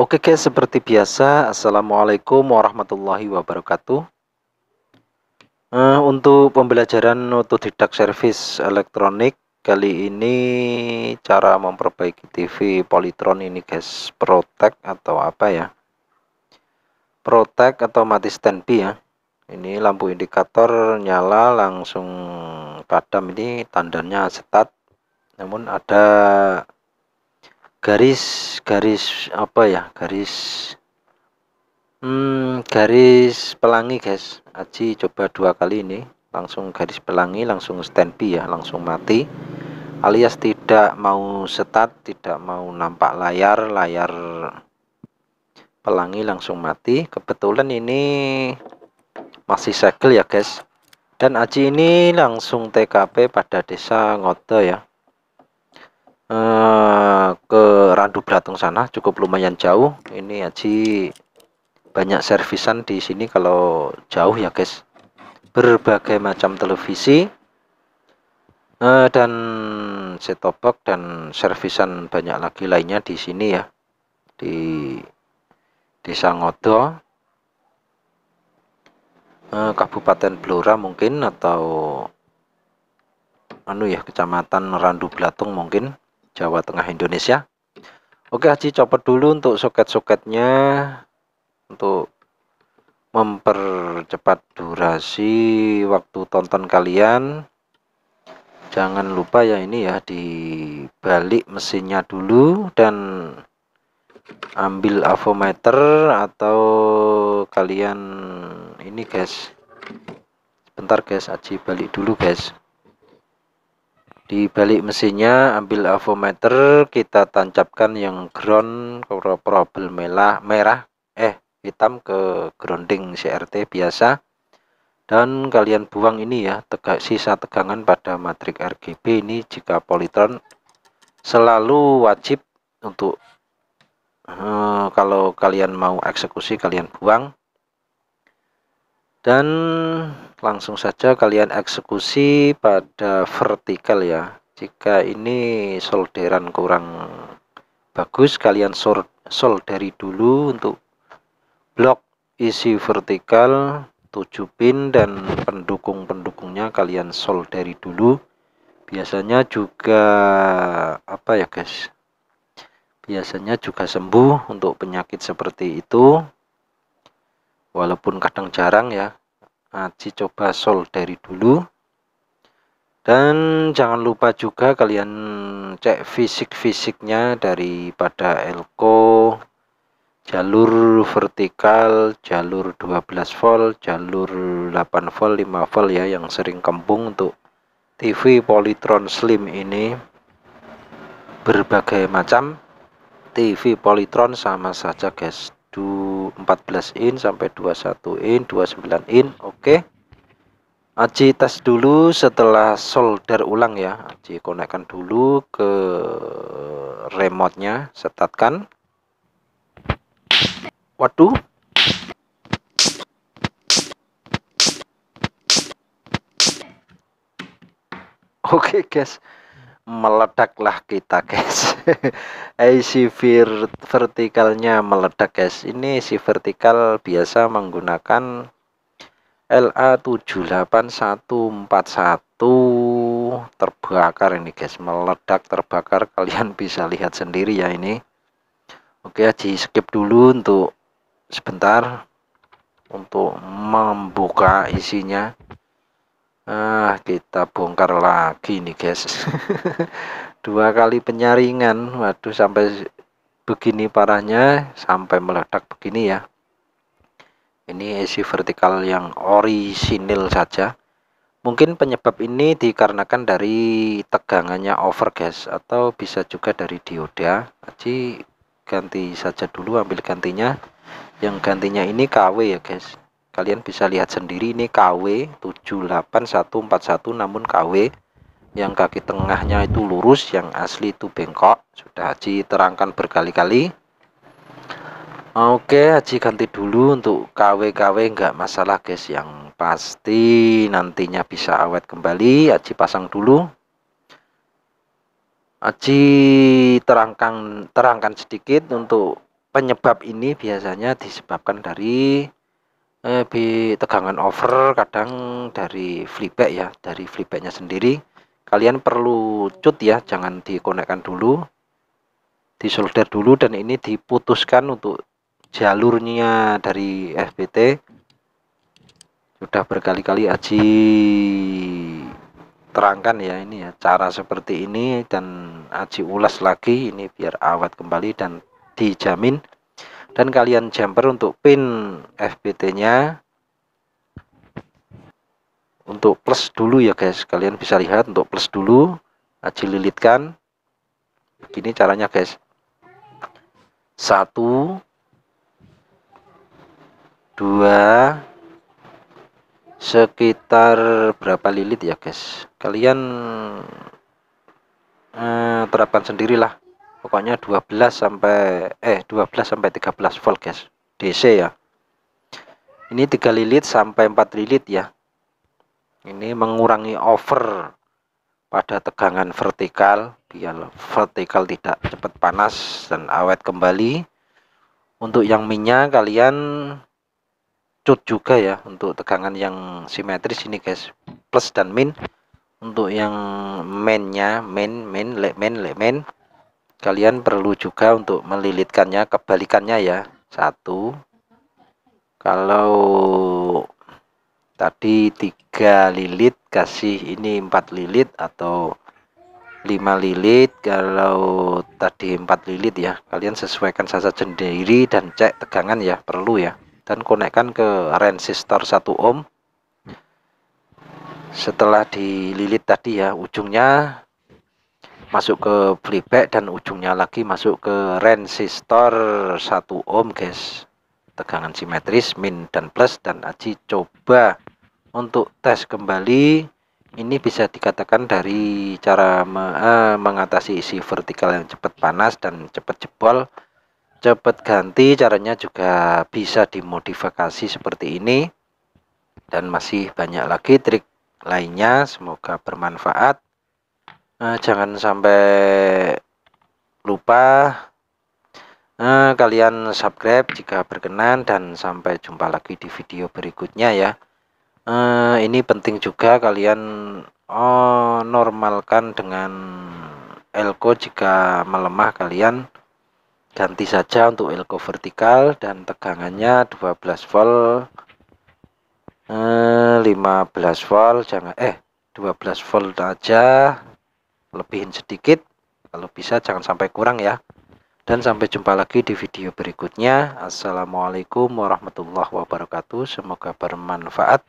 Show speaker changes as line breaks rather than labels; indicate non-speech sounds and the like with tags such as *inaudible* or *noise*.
Oke guys, seperti biasa, Assalamualaikum warahmatullahi wabarakatuh. Uh, untuk pembelajaran otodidak service elektronik kali ini cara memperbaiki TV Polytron ini guys, Protect atau apa ya? Protect atau mati standby ya. Ini lampu indikator nyala langsung padam ini tandanya setat. Namun ada garis-garis apa ya? Garis hmm, garis pelangi guys. Aji coba dua kali ini. Langsung garis pelangi langsung standby ya langsung mati. Alias tidak mau setat tidak mau nampak layar layar pelangi langsung mati. Kebetulan ini masih segel ya guys. Dan Aji ini langsung TKP pada desa Ngodo ya Eh, ke Randu Belatung sana cukup lumayan jauh. Ini Aji banyak servisan di sini kalau jauh ya guys. Berbagai macam televisi uh, dan setopok dan servisan banyak lagi lainnya di sini ya. Di Desa Ngodo uh, Kabupaten Blora mungkin atau anu ya Kecamatan Randu Belatung mungkin Jawa Tengah Indonesia. Oke Haji copot dulu untuk soket-soketnya untuk mempercepat durasi waktu tonton kalian. Jangan lupa ya ini ya dibalik mesinnya dulu dan ambil avometer atau kalian ini guys. Sebentar guys Aji balik dulu guys di balik mesinnya ambil avometer kita tancapkan yang ground problem merah merah eh hitam ke grounding CRT biasa. Dan kalian buang ini ya tegak sisa tegangan pada matrik RGB ini jika polytron selalu wajib untuk eh, kalau kalian mau eksekusi kalian buang. Dan langsung saja kalian eksekusi pada vertikal ya. Jika ini solderan kurang bagus kalian solderi dulu untuk blok isi vertikal 7 pin dan pendukung-pendukungnya kalian solderi dulu. Biasanya juga apa ya guys? Biasanya juga sembuh untuk penyakit seperti itu. Walaupun kadang jarang ya Aji coba solderi dulu. Dan jangan lupa juga kalian cek fisik-fisiknya daripada elko jalur vertikal jalur 12 volt jalur 8 volt 5 volt ya yang sering kembung untuk TV Polytron Slim ini. Berbagai macam TV Polytron sama saja guys 14 in sampai 21 in 29 in oke. Okay. Aji tes dulu setelah solder ulang ya. Aji konekkan dulu ke remote-nya setatkan. Waduh. Oke okay, guys meledaklah kita guys. *laughs* IC vertikalnya meledak guys. Ini si vertikal biasa menggunakan LA78141 terbakar ini guys. Meledak terbakar. Kalian *laughs* bisa lihat sendiri ya ini. Oke di skip dulu untuk sebentar. Untuk membuka isinya Ah, kita bongkar lagi nih guys. *laughs* Dua kali penyaringan. Waduh, sampai begini parahnya, sampai meledak begini ya. Ini isi vertikal yang orisinil saja. Mungkin penyebab ini dikarenakan dari tegangannya over guys atau bisa juga dari dioda. Aji ganti saja dulu ambil gantinya. Yang gantinya ini KW ya guys kalian bisa lihat sendiri ini KW 78141 namun KW yang kaki tengahnya itu lurus yang asli itu bengkok. Sudah Haji terangkan berkali-kali. Oke Haji ganti dulu untuk KW-KW enggak masalah guys. Yang pasti nantinya bisa awet kembali. Haji pasang dulu. Haji terangkan terangkan sedikit untuk penyebab ini. Biasanya disebabkan dari eh, tegangan over kadang dari flipback ya dari flipbacknya sendiri. Kalian perlu cut ya jangan dikonekkan dulu disolder dulu dan ini diputuskan untuk jalurnya dari FPT sudah berkali-kali Aji terangkan ya ini ya cara seperti ini dan Aji ulas lagi ini biar awet kembali dan dijamin dan kalian jumper untuk pin FPT nya untuk plus dulu ya guys. Kalian bisa lihat untuk plus dulu. Aji lilitkan. Begini caranya guys. Satu. Dua. Sekitar berapa lilit ya guys? Kalian eh, terapkan sendirilah pokoknya 12 sampai eh 12 sampai 13 volt guys. DC ya. Ini 3 lilit sampai 4 lilit ya. Ini mengurangi over pada tegangan vertikal biar vertikal tidak cepat panas dan awet kembali. Untuk yang minyak kalian cut juga ya untuk tegangan yang simetris ini guys. Plus dan min. Untuk yang mainnya main main le main le main kalian perlu juga untuk melilitkannya kebalikannya ya. Satu. Kalau tadi tiga lilit kasih ini empat lilit atau lima lilit. Kalau tadi empat lilit ya kalian sesuaikan saja sendiri dan cek tegangan ya perlu ya. Dan konekkan ke resistor 1 ohm. Setelah dililit tadi ya ujungnya masuk ke playback dan ujungnya lagi masuk ke resistor 1 ohm guys. Tegangan simetris min dan plus dan Aji coba untuk tes kembali. Ini bisa dikatakan dari cara me, uh, mengatasi isi vertikal yang cepat panas dan cepat jebol cepat ganti. Caranya juga bisa dimodifikasi seperti ini. Dan masih banyak lagi trik lainnya. Semoga bermanfaat nah, jangan sampai lupa nah, kalian subscribe jika berkenan dan sampai jumpa lagi di video berikutnya ya. Nah, ini penting juga kalian oh, normalkan dengan elko jika melemah kalian. Ganti saja untuk elko vertikal dan tegangannya 12 volt. Eh, 15 volt jangan eh 12 volt aja lebihin sedikit. Kalau bisa jangan sampai kurang ya. Dan sampai jumpa lagi di video berikutnya. Assalamualaikum warahmatullahi wabarakatuh. Semoga bermanfaat